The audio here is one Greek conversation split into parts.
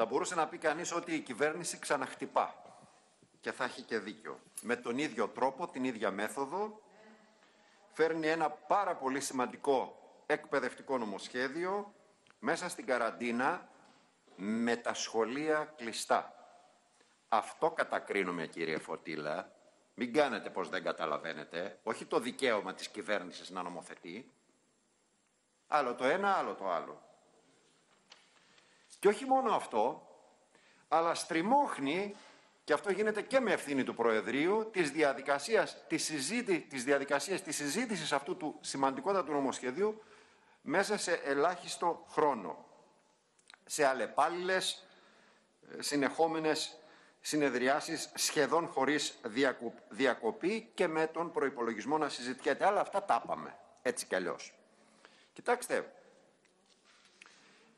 Θα μπορούσε να πει κανείς ότι η κυβέρνηση ξαναχτυπά και θα έχει και δίκιο. Με τον ίδιο τρόπο, την ίδια μέθοδο, φέρνει ένα πάρα πολύ σημαντικό εκπαιδευτικό νομοσχέδιο μέσα στην καραντίνα με τα σχολεία κλειστά. Αυτό κατακρίνουμε κύριε Φωτήλα. Μην κάνετε πως δεν καταλαβαίνετε. Όχι το δικαίωμα της κυβέρνησης να νομοθετεί. Άλλο το ένα, άλλο το άλλο. Και όχι μόνο αυτό, αλλά στριμώχνει, και αυτό γίνεται και με ευθύνη του Προεδρείου, της διαδικασίας της, συζήτη, της, διαδικασίας, της συζήτησης αυτού του σημαντικότατου νομοσχεδίου μέσα σε ελάχιστο χρόνο. Σε αλλεπάλληλες, ε, συνεχόμενες συνεδριάσεις σχεδόν χωρίς διακοπή και με τον προϋπολογισμό να συζητιέται. Αλλά αυτά τα είπαμε, έτσι κι αλλιώς. Κοιτάξτε,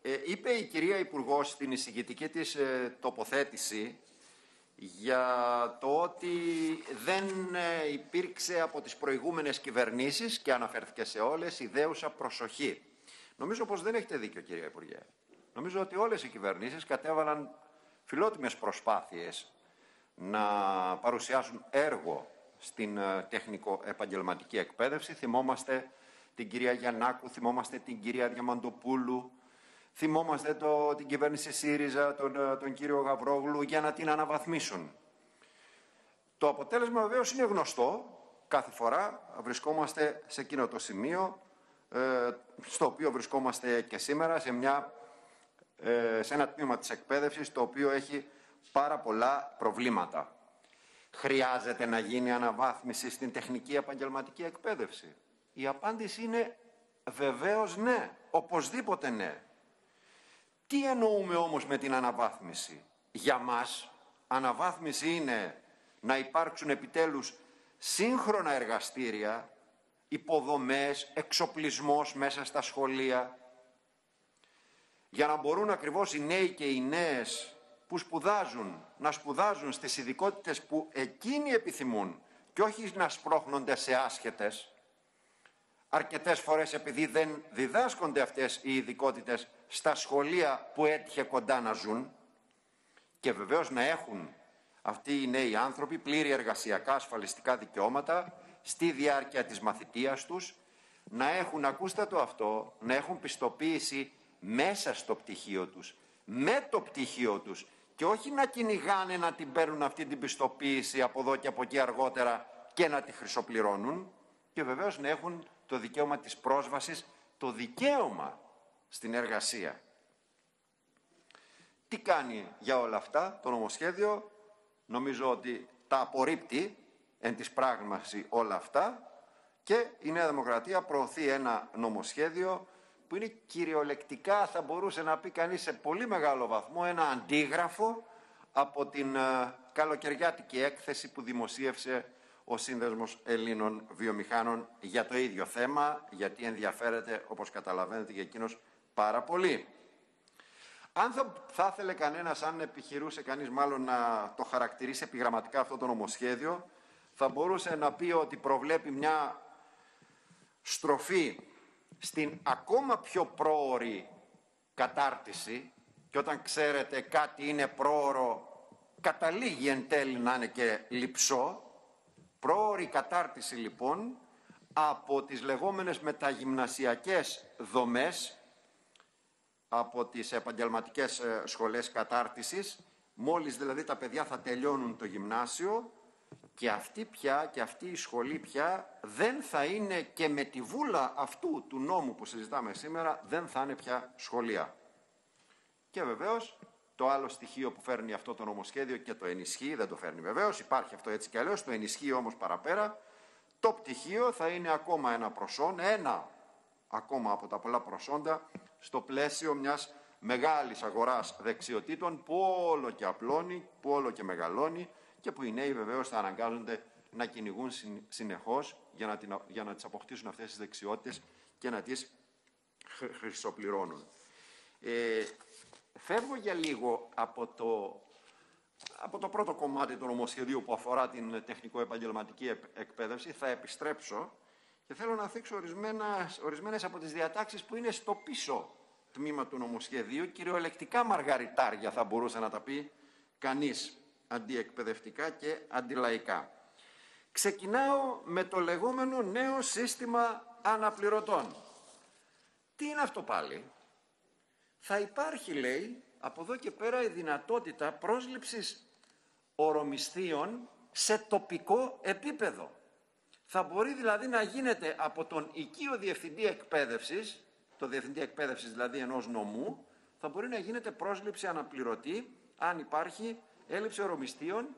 ε, είπε η κυρία Υπουργός στην εισηγητική της ε, τοποθέτηση για το ότι δεν ε, υπήρξε από τις προηγούμενες κυβερνήσεις και αναφέρθηκε σε όλες ιδέουσα προσοχή. Νομίζω πως δεν έχετε δίκιο κυρία Υπουργέ. Νομίζω ότι όλες οι κυβερνήσεις κατέβαλαν φιλότιμες προσπάθειες να παρουσιάσουν έργο στην τεχνικο-επαγγελματική εκπαίδευση. Θυμόμαστε την κυρία Γιαννάκου, θυμόμαστε την κυρία Διαμαντοπούλου, θυμόμαστε το, την κυβέρνηση ΣΥΡΙΖΑ, τον, ε, τον κύριο Γαβρόγλου, για να την αναβαθμίσουν. Το αποτέλεσμα βεβαίως είναι γνωστό. Κάθε φορά βρισκόμαστε σε εκείνο το σημείο, ε, στο οποίο βρισκόμαστε και σήμερα, σε, μια, ε, σε ένα τμήμα της εκπαίδευσης, το οποίο έχει πάρα πολλά προβλήματα. Χρειάζεται να γίνει αναβάθμιση στην τεχνική επαγγελματική εκπαίδευση. Η απάντηση είναι βεβαίως ναι, οπωσδήποτε ναι. Τι εννοούμε όμως με την αναβάθμιση; Για μας αναβάθμιση είναι να υπάρξουν επιτέλους σύγχρονα εργαστήρια, υποδομές, εξοπλισμός μέσα στα σχολεία, για να μπορούν ακριβώς οι νέοι και οι νέες που σπουδάζουν, να σπουδάζουν στις ειδικότητες που εκείνοι επιθυμούν και όχι να σπρώχνονται σε άσχετες, αρκετές φορές επειδή δεν διδάσκονται αυτές οι ειδικότητες στα σχολεία που έτυχε κοντά να ζουν και βεβαίως να έχουν αυτοί οι νέοι άνθρωποι πλήρη εργασιακά ασφαλιστικά δικαιώματα στη διάρκεια της μαθητείας τους, να έχουν, ακούστε το αυτό, να έχουν πιστοποίηση μέσα στο πτυχίο τους, με το πτυχίο τους και όχι να κυνηγάνε να την παίρνουν αυτή την πιστοποίηση από εδώ και από εκεί αργότερα και να τη χρυσοπληρώνουν και βεβαίως να έχουν το δικαίωμα της πρόσβασης, το δικαίωμα στην εργασία. Τι κάνει για όλα αυτά το νομοσχέδιο, νομίζω ότι τα απορρίπτει εν της πράγμαση όλα αυτά και η Νέα Δημοκρατία προωθεί ένα νομοσχέδιο που είναι κυριολεκτικά, θα μπορούσε να πει κανείς σε πολύ μεγάλο βαθμό, ένα αντίγραφο από την ε, καλοκαιριάτικη έκθεση που δημοσίευσε ο Σύνδεσμος Ελλήνων Βιομηχάνων για το ίδιο θέμα, γιατί ενδιαφέρεται, όπως καταλαβαίνετε, για εκείνος πάρα πολύ. Αν θα, θα ήθελε κανένας, αν επιχειρούσε κανείς μάλλον να το χαρακτηρίσει επιγραμματικά αυτό το νομοσχέδιο, θα μπορούσε να πει ότι προβλέπει μια στροφή στην ακόμα πιο πρόορη κατάρτιση και όταν ξέρετε κάτι είναι πρόωρο, καταλήγει εν τέλει να είναι και λυψό, Πρόορη κατάρτιση λοιπόν από τις λεγόμενες μεταγυμνασιακές δομές, από τις επαγγελματικές ε, σχολές κατάρτισης, μόλις δηλαδή τα παιδιά θα τελειώνουν το γυμνάσιο και αυτή πια και αυτή η σχολή πια δεν θα είναι και με τη βούλα αυτού του νόμου που συζητάμε σήμερα δεν θα είναι πια σχολεία. Και βεβαίως το άλλο στοιχείο που φέρνει αυτό το νομοσχέδιο και το ενισχύει, δεν το φέρνει βεβαίως, υπάρχει αυτό έτσι και αλλιώς, το ενισχύει όμως παραπέρα, το πτυχίο θα είναι ακόμα ένα προσόν, ένα ακόμα από τα πολλά προσόντα, στο πλαίσιο μιας μεγάλης αγοράς δεξιοτήτων που όλο και απλώνει, που όλο και μεγαλώνει και που οι νέοι βεβαίως θα αναγκάζονται να κυνηγούν συνεχώς για να, την, για να τις αποκτήσουν αυτές τις δεξιότητες και να τις χρυσοπληρώνουν. Ε, Φεύγω για λίγο από το, από το πρώτο κομμάτι του νομοσχεδίου που αφορά την τεχνικό-επαγγελματική εκπαίδευση. Θα επιστρέψω και θέλω να θίξω ορισμένες, ορισμένες από τις διατάξεις που είναι στο πίσω τμήμα του νομοσχεδίου, κυριολεκτικά μαργαριτάρια θα μπορούσε να τα πει κανείς αντιεκπαιδευτικά και αντιλαϊκά. Ξεκινάω με το λεγόμενο νέο σύστημα αναπληρωτών. Τι είναι αυτό πάλι; Θα υπάρχει, λέει, από εδώ και πέρα η δυνατότητα πρόσληψης ορομισθείων σε τοπικό επίπεδο. Θα μπορεί δηλαδή να γίνεται από τον οικείο διευθυντή εκπαίδευσης, το διευθυντή εκπαίδευσης δηλαδή ενός νομού, θα μπορεί να γίνεται πρόσληψη αναπληρωτή αν υπάρχει έλλειψη ορομιστίων,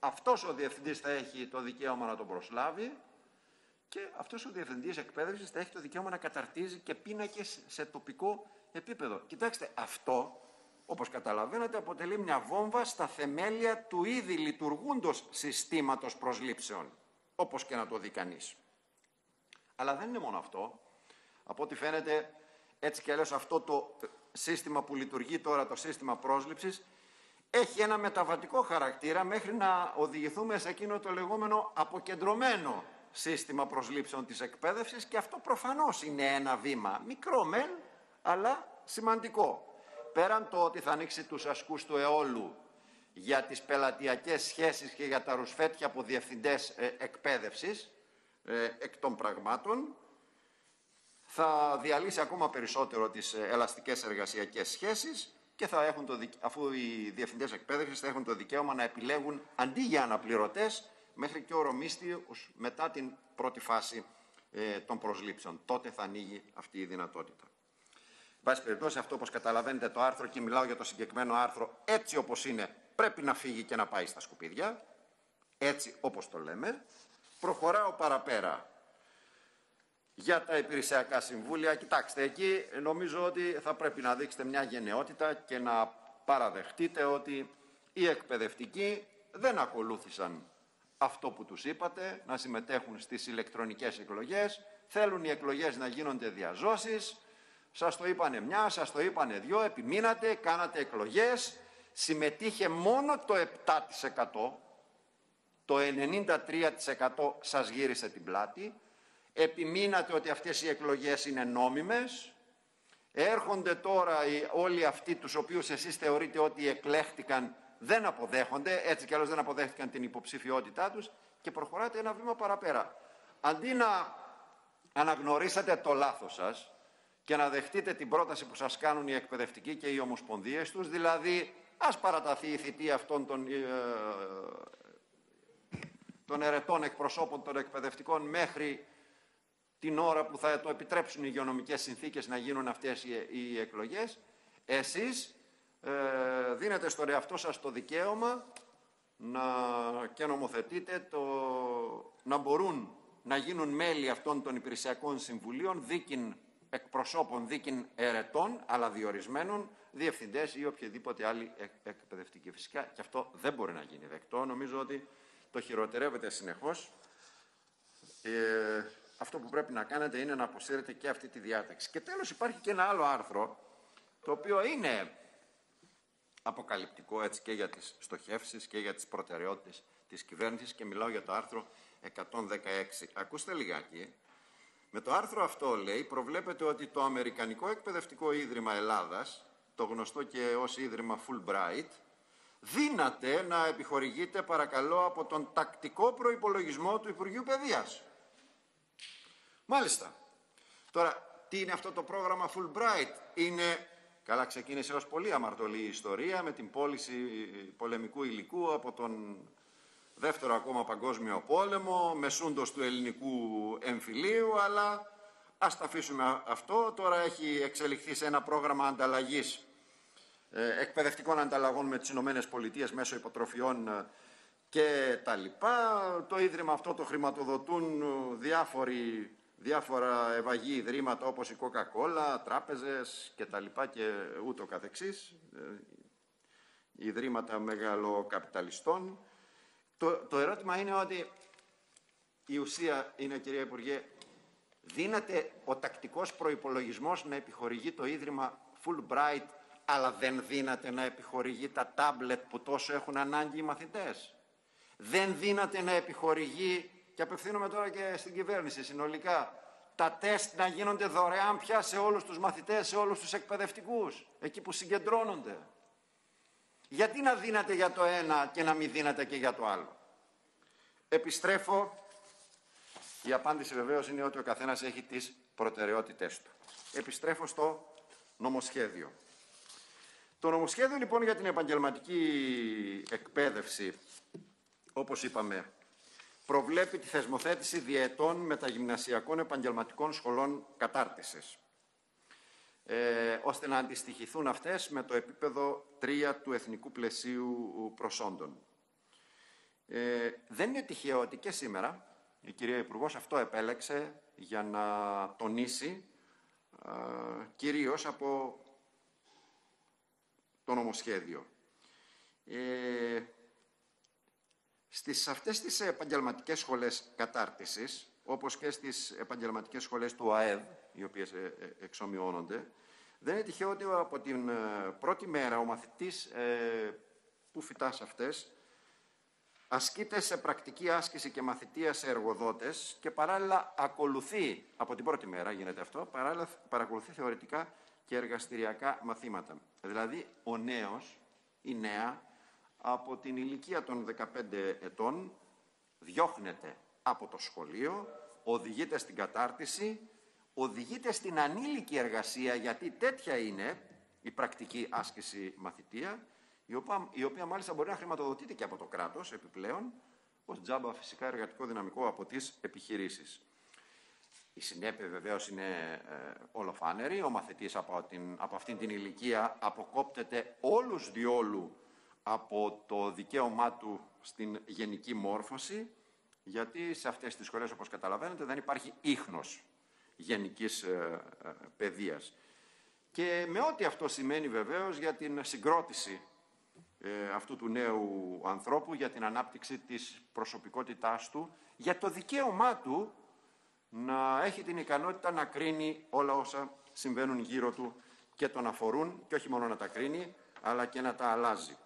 αυτός ο διευθυντής θα έχει το δικαίωμα να τον προσλάβει και αυτός ο διευθυντής εκπαίδευσης θα έχει το δικαίωμα να καταρτίζει και πίνακες σε τοπικό επίπεδο. Κοιτάξτε, αυτό, όπως καταλαβαίνετε, αποτελεί μια βόμβα στα θεμέλια του ήδη λειτουργούντος συστήματος προσλήψεων, όπως και να το δει κανείς. Αλλά δεν είναι μόνο αυτό. Από ό,τι φαίνεται, έτσι και αλλιώς αυτό το σύστημα που λειτουργεί τώρα, το σύστημα πρόσληψης, έχει ένα μεταβατικό χαρακτήρα μέχρι να οδηγηθούμε σε εκείνο το λεγόμενο αποκεντρωμένο σύστημα προσλήψεων της εκπαίδευσης και αυτό προφανώς είναι ένα βήμα, μικρό μεν, αλλά σημαντικό. Πέραν το ότι θα ανοίξει τους ασκούς του αιώλου για τις πελατειακές σχέσεις και για τα ρουσφέτια από διευθυντές ε, εκπαίδευσης ε, εκ των πραγμάτων, θα διαλύσει ακόμα περισσότερο τις ε, ελαστικές εργασιακές σχέσεις και θα έχουν το, αφού οι διευθυντές εκπαίδευσης θα έχουν το δικαίωμα να επιλέγουν αντί για αναπληρωτές μέχρι και ορομίστιους μετά την πρώτη φάση ε, των προσλήψεων. Τότε θα ανοίγει αυτή η δυνατότητα. Βάση περιπτώσει, αυτό όπως καταλαβαίνετε το άρθρο και μιλάω για το συγκεκριμένο άρθρο έτσι όπως είναι, πρέπει να φύγει και να πάει στα σκουπίδια. Έτσι όπως το λέμε. Προχωράω παραπέρα για τα υπηρεσιακά συμβούλια. Κοιτάξτε, εκεί νομίζω ότι θα πρέπει να δείξετε μια γενναιότητα και να παραδεχτείτε ότι οι εκπαιδευτικοί δεν ακολούθησαν αυτό που τους είπατε, να συμμετέχουν στις ηλεκτρονικές εκλογές, θέλουν οι εκλογές να γίνονται διαζώσεις, σας το είπανε μια, σας το είπανε δυο, επιμείνατε, κάνατε εκλογές, συμμετείχε μόνο το 7%, το 93% σας γύρισε την πλάτη, επιμείνατε ότι αυτές οι εκλογές είναι νόμιμες, έρχονται τώρα οι, όλοι αυτοί τους οποίους εσείς θεωρείτε ότι εκλέχτηκαν δεν αποδέχονται, έτσι κι άλλως δεν αποδέχτηκαν την υποψηφιότητά τους και προχωράτε ένα βήμα παραπέρα. Αντί να αναγνωρίσετε το λάθος σας και να δεχτείτε την πρόταση που σας κάνουν οι εκπαιδευτικοί και οι ομοσπονδίες τους, δηλαδή ας παραταθεί η θητεία αυτών των, ε, των ερετών εκπροσώπων των εκπαιδευτικών μέχρι την ώρα που θα το επιτρέψουν οι υγειονομικές συνθήκες να γίνουν αυτές οι, οι εκλογές, εσείς ε, δίνετε στον εαυτό σας το δικαίωμα να, και νομοθετείτε το, να μπορούν να γίνουν μέλη αυτών των υπηρεσιακών συμβουλίων δίκην εκπροσώπων, δίκην ερετών, αλλά διορισμένων, διευθυντές ή οποιαδήποτε άλλη εκπαιδευτική. Φυσικά και αυτό δεν μπορεί να γίνει δεκτό. Νομίζω ότι το χειροτερεύεται συνεχώς. Ε, αυτό που πρέπει να κάνετε είναι να αποσύρετε και αυτή τη διάταξη. Και τέλος υπάρχει και ένα άλλο άρθρο, το οποίο είναι αποκαλυπτικό έτσι και για τις στοχεύσεις και για τις προτεραιότητες της κυβέρνησης και μιλάω για το άρθρο 116. Ακούστε λιγάκι. Με το άρθρο αυτό λέει προβλέπεται ότι το Αμερικανικό Εκπαιδευτικό Ίδρυμα Ελλάδας, το γνωστό και ως Ίδρυμα Fulbright, δύναται να επιχορηγείται παρακαλώ από τον τακτικό προϋπολογισμό του Υπουργείου Παιδείας. Μάλιστα. Τώρα, τι είναι αυτό το πρόγραμμα Fulbright; Είναι, καλά ξεκίνησε ως πολύ αμαρτωλή ιστορία με την πώληση πολεμικού υλικού από τον δεύτερο ακόμα παγκόσμιο πόλεμο, μεσούντος του ελληνικού εμφυλίου, αλλά ας τα αφήσουμε αυτό. Τώρα έχει εξελιχθεί σε ένα πρόγραμμα ανταλλαγής, ε, εκπαιδευτικών ανταλλαγών με τις Ηνωμένες Πολιτείες μέσω υποτροφιών ε, και τα λοιπά. Το Ίδρυμα αυτό το χρηματοδοτούν διάφοροι διάφορα ευαγή ιδρύματα όπως η Coca-Cola, τράπεζες και τα λοιπά και ούτω καθεξής, ε, ιδρύματα μεγαλοκαπιταλιστών. Το, το ερώτημα είναι ότι η ουσία είναι, κυρία Υπουργέ, δίνεται ο τακτικός προϋπολογισμός να επιχορηγεί το Ίδρυμα Fulbright, αλλά δεν δύναται να επιχορηγεί τα τάμπλετ που τόσο έχουν ανάγκη οι μαθητές. Δεν δύναται να επιχορηγεί και απευθύνομαι τώρα και στην κυβέρνηση συνολικά, τα τεστ να γίνονται δωρεάν πια σε όλους τους μαθητές, σε όλους τους εκπαιδευτικούς, εκεί που συγκεντρώνονται. Γιατί να δίνατε για το ένα και να μην δίνατε και για το άλλο; Επιστρέφω, η απάντηση βεβαίως είναι ότι ο καθένας έχει τις προτεραιότητές του. Επιστρέφω στο νομοσχέδιο. Το νομοσχέδιο λοιπόν για την επαγγελματική εκπαίδευση, όπως είπαμε, προβλέπει τη θεσμοθέτηση διετών μεταγυμνασιακών επαγγελματικών σχολών κατάρτισης, ε, ώστε να αντιστοιχηθούν αυτές με το επίπεδο 3 του εθνικού πλαισίου προσόντων. Ε, δεν είναι τυχαίο ότι και σήμερα η κυρία Υπουργός αυτό επέλεξε για να τονίσει ε, κυρίως από το νομοσχέδιο. Ε, στις αυτές τις επαγγελματικές σχολές κατάρτισης, όπως και στις επαγγελματικές σχολές του ΑΕΔ, οι οποίες ε, ε, εξομοιώνονται, δεν είναι τυχαίο ότι από την ε, πρώτη μέρα ο μαθητής που φυτάς σε αυτές ασκείται σε πρακτική άσκηση και μαθητεία σε εργοδότες και παράλληλα ακολουθεί, από την πρώτη μέρα γίνεται αυτό, παράλληλα παρακολουθεί θεωρητικά και εργαστηριακά μαθήματα. Δηλαδή, ο νέος, η νέα, από την ηλικία των 15 ετών διώχνεται από το σχολείο, οδηγείται στην κατάρτιση, οδηγείται στην ανήλικη εργασία, γιατί τέτοια είναι η πρακτική άσκηση μαθητεία, η οποία, η οποία μάλιστα μπορεί να χρηματοδοτείται και από το κράτος επιπλέον, ως τζάμπα φυσικά εργατικό δυναμικό από τις επιχειρήσεις. Η συνέπεια βεβαίως είναι ε, ολοφάνερη. Ο μαθητής από, την, από αυτήν την ηλικία αποκόπτεται όλους διόλου από το δικαίωμά του στην γενική μόρφωση, γιατί σε αυτές τις σχολές, όπως καταλαβαίνετε, δεν υπάρχει ίχνος γενικής ε, ε, παιδείας. Και με ό,τι αυτό σημαίνει βεβαίως για την συγκρότηση ε, αυτού του νέου ανθρώπου, για την ανάπτυξη της προσωπικότητάς του, για το δικαίωμά του να έχει την ικανότητα να κρίνει όλα όσα συμβαίνουν γύρω του και τον αφορούν και όχι μόνο να τα κρίνει, αλλά και να τα αλλάζει.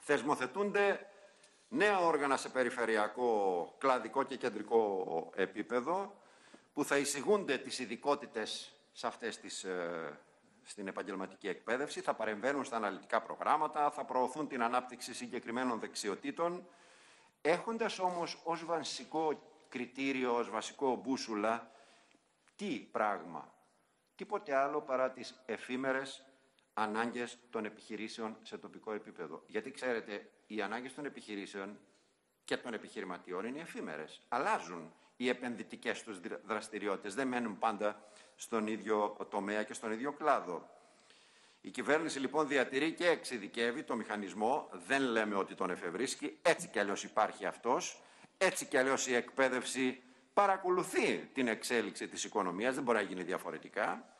Θεσμοθετούνται νέα όργανα σε περιφερειακό, κλαδικό και κεντρικό επίπεδο που θα εισηγούνται τις ειδικότητες σε αυτές τις, ε, στην επαγγελματική εκπαίδευση, θα παρεμβαίνουν στα αναλυτικά προγράμματα, θα προωθούν την ανάπτυξη συγκεκριμένων δεξιοτήτων, έχοντας όμως ως βασικό κριτήριο, ως βασικό μπούσουλα, τι πράγμα, τίποτε άλλο παρά τις εφήμερες ανάγκες των επιχειρήσεων σε τοπικό επίπεδο. Γιατί ξέρετε, οι ανάγκες των επιχειρήσεων και των επιχειρηματιών είναι εφήμερες. Αλλάζουν οι επενδυτικές τους δραστηριότητες, δεν μένουν πάντα στον ίδιο τομέα και στον ίδιο κλάδο. Η κυβέρνηση λοιπόν διατηρεί και εξειδικεύει το μηχανισμό, δεν λέμε ότι τον εφευρίσκει, έτσι κι αλλιώς υπάρχει αυτός, έτσι κι αλλιώς η εκπαίδευση παρακολουθεί την εξέλιξη της οικονομίας, δεν μπορεί να γίνει διαφορετικά.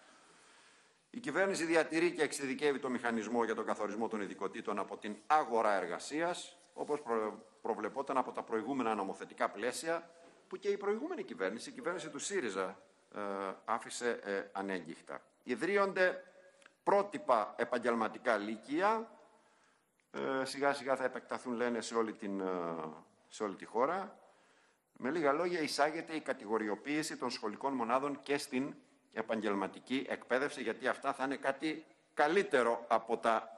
Η κυβέρνηση διατηρεί και εξειδικεύει το μηχανισμό για τον καθορισμό των ειδικοτήτων από την αγορά εργασίας, όπως προβλεπόταν από τα προηγούμενα νομοθετικά πλαίσια, που και η προηγούμενη κυβέρνηση, η κυβέρνηση του ΣΥΡΙΖΑ, ε, άφησε ε, ανέγκυχτα. Ιδρύονται πρότυπα επαγγελματικά λύκεια, ε, σιγά σιγά θα επεκταθούν λένε σε όλη, την, σε όλη τη χώρα. Με λίγα λόγια εισάγεται η κατηγοριοποίηση των σχολικών μονάδων και στην επαγγελματική εκπαίδευση, γιατί αυτά θα είναι κάτι καλύτερο από τα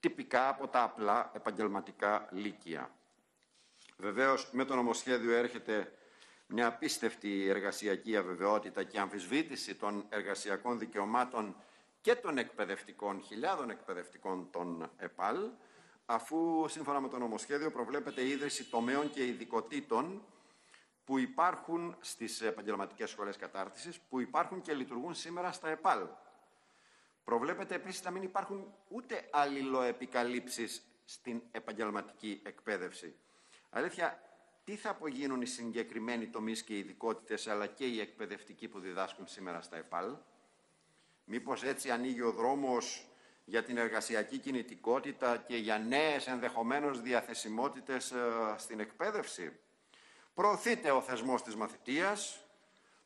τυπικά, από τα απλά επαγγελματικά λύκεια. Βεβαίως, με το νομοσχέδιο έρχεται μια απίστευτη εργασιακή αβεβαιότητα και αμφισβήτηση των εργασιακών δικαιωμάτων και των εκπαιδευτικών, χιλιάδων εκπαιδευτικών των ΕΠΑΛ, αφού σύμφωνα με το νομοσχέδιο προβλέπεται η ίδρυση τομέων και ειδικοτήτων που υπάρχουν στις επαγγελματικές σχολές κατάρτισης, που υπάρχουν και λειτουργούν σήμερα στα ΕΠΑΛ. Προβλέπεται επίσης να μην υπάρχουν ούτε αλληλοεπικαλύψεις στην επαγγελματική εκπαίδευση. Αλήθεια, τι θα απογίνουν οι συγκεκριμένοι τομείς και οι ειδικότητες, αλλά και οι εκπαιδευτικοί που διδάσκουν σήμερα στα ΕΠΑΛ; Μήπως έτσι ανοίγει ο δρόμος για την εργασιακή κινητικότητα και για νέες ενδεχομένως διαθεσιμότητες ε, στην εκπαίδευση; Προωθείται ο θεσμός της μαθητείας,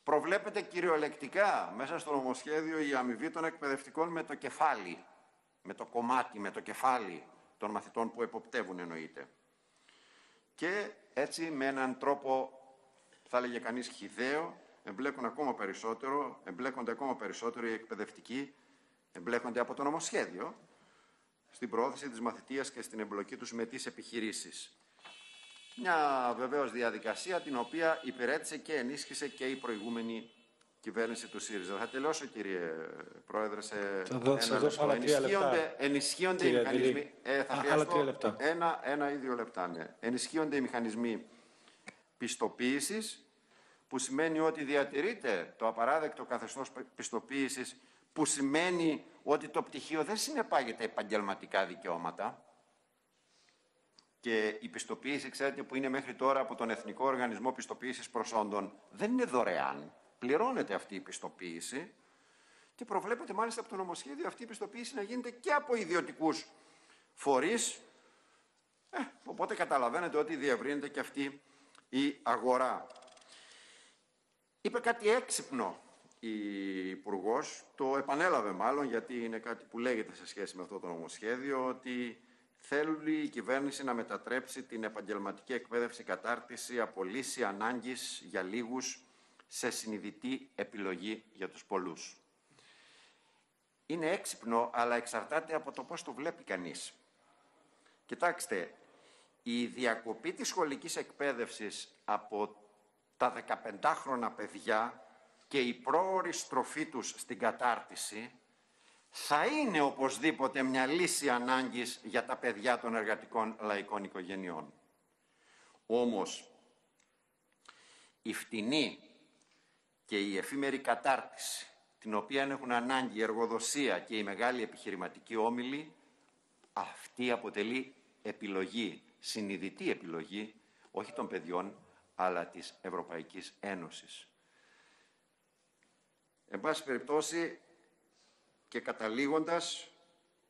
προβλέπεται κυριολεκτικά μέσα στο νομοσχέδιο η αμοιβή των εκπαιδευτικών με το κεφάλι, με το κομμάτι, με το κεφάλι των μαθητών που εποπτεύουν εννοείται. Και έτσι με έναν τρόπο, θα έλεγε κανείς χιδαίο, εμπλέκουν ακόμα περισσότερο, εμπλέκονται ακόμα περισσότερο οι εκπαιδευτικοί, εμπλέκονται από το νομοσχέδιο στην προώθηση της μαθητείας και στην εμπλοκή τους με τις επιχειρήσεις. Μια βεβαίως διαδικασία την οποία υπηρέτησε και ενίσχυσε και η προηγούμενη κυβέρνηση του ΣΥΡΙΖΑ. Θα τελειώσω κύριε Πρόεδρε σε δω, ένα λεπτό. Ενισχύονται, ενισχύονται οι μηχανισμοί... Ε, θα χρειαστώ ένα, ένα ή δύο λεπτά. Ναι. Ενισχύονται οι μηχανισμοί πιστοποίησης που σημαίνει ότι διατηρείται το απαράδεκτο καθεστώς πιστοποίησης που σημαίνει ότι το πτυχίο δεν συνεπάγεται επαγγελματικά δικαιώματα και η πιστοποίηση, ξέρετε, που είναι μέχρι τώρα από τον Εθνικό Οργανισμό Πιστοποίησης Προσόντων, δεν είναι δωρεάν. Πληρώνεται αυτή η πιστοποίηση και προβλέπεται μάλιστα από το νομοσχέδιο αυτή η πιστοποίηση να γίνεται και από ιδιωτικούς φορείς. Ε, οπότε καταλαβαίνετε ότι διευρύνεται και αυτή η αγορά. Είπε κάτι έξυπνο η Υπουργός, το επανέλαβε μάλλον γιατί είναι κάτι που λέγεται σε σχέση με αυτό το νομοσχέδιο, ότι θέλει η κυβέρνηση να μετατρέψει την επαγγελματική εκπαίδευση κατάρτιση από λύση ανάγκης για λίγους σε συνειδητή επιλογή για τους πολλούς. Είναι έξυπνο, αλλά εξαρτάται από το πώς το βλέπει κανείς. Κοιτάξτε, η διακοπή της σχολικής εκπαίδευσης από τα 15χρονα παιδιά και η πρόορη στροφή τους στην κατάρτιση θα είναι οπωσδήποτε μια λύση ανάγκης για τα παιδιά των εργατικών λαϊκών οικογενειών. Όμως, η φτηνή και η εφήμερη κατάρτιση, την οποία έχουν ανάγκη η εργοδοσία και η μεγάλη επιχειρηματική όμιλη, αυτή αποτελεί επιλογή, συνειδητή επιλογή, όχι των παιδιών, αλλά της Ευρωπαϊκής Ένωσης. Εν πάση περιπτώσει και καταλήγοντας,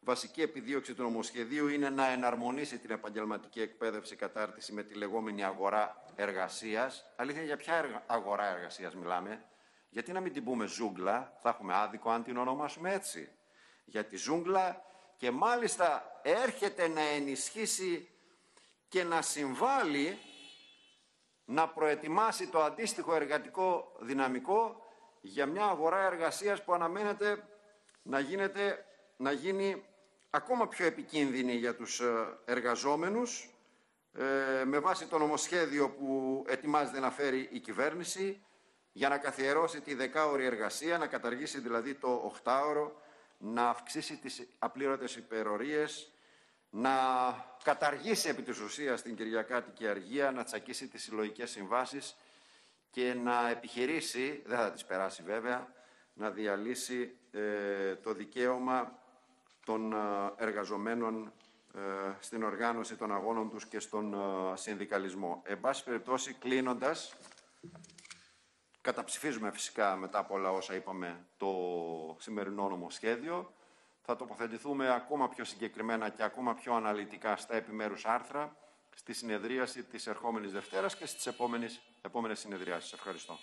βασική επιδίωξη του νομοσχεδίου είναι να εναρμονίσει την επαγγελματική εκπαίδευση κατάρτιση με τη λεγόμενη αγορά εργασίας. Αλήθεια, για ποια αγορά εργασίας μιλάμε; Γιατί να μην την πούμε ζούγκλα, θα έχουμε άδικο αν την ονομάσουμε έτσι. Για τη ζούγκλα και μάλιστα έρχεται να ενισχύσει και να συμβάλλει να προετοιμάσει το αντίστοιχο εργατικό δυναμικό για μια αγορά εργασίας που αναμένεται να, γίνεται, να γίνει ακόμα πιο επικίνδυνη για τους ε, εργαζόμενους ε, με βάση το νομοσχέδιο που ετοιμάζεται να φέρει η κυβέρνηση για να καθιερώσει τη δεκάωρη εργασία, να καταργήσει δηλαδή το οχτάωρο, να αυξήσει τις απλήρωτες υπερορίες, να καταργήσει επί της ουσίας την Κυριακάτικη Αργία, να τσακίσει τις συλλογικές συμβάσεις και να επιχειρήσει, δεν θα τις περάσει βέβαια, να διαλύσει ε, το δικαίωμα των ε, εργαζομένων ε, στην οργάνωση των αγώνων τους και στον συνδικαλισμό. Εν πάση περιπτώσει, κλείνοντας, καταψηφίζουμε φυσικά μετά από όλα όσα είπαμε το σημερινό νομοσχέδιο. Θα τοποθετηθούμε ακόμα πιο συγκεκριμένα και ακόμα πιο αναλυτικά στα επιμέρους άρθρα στη συνεδρίαση της ερχόμενης Δευτέρας και στις επόμενες, επόμενες συνεδριάσεις. Ευχαριστώ.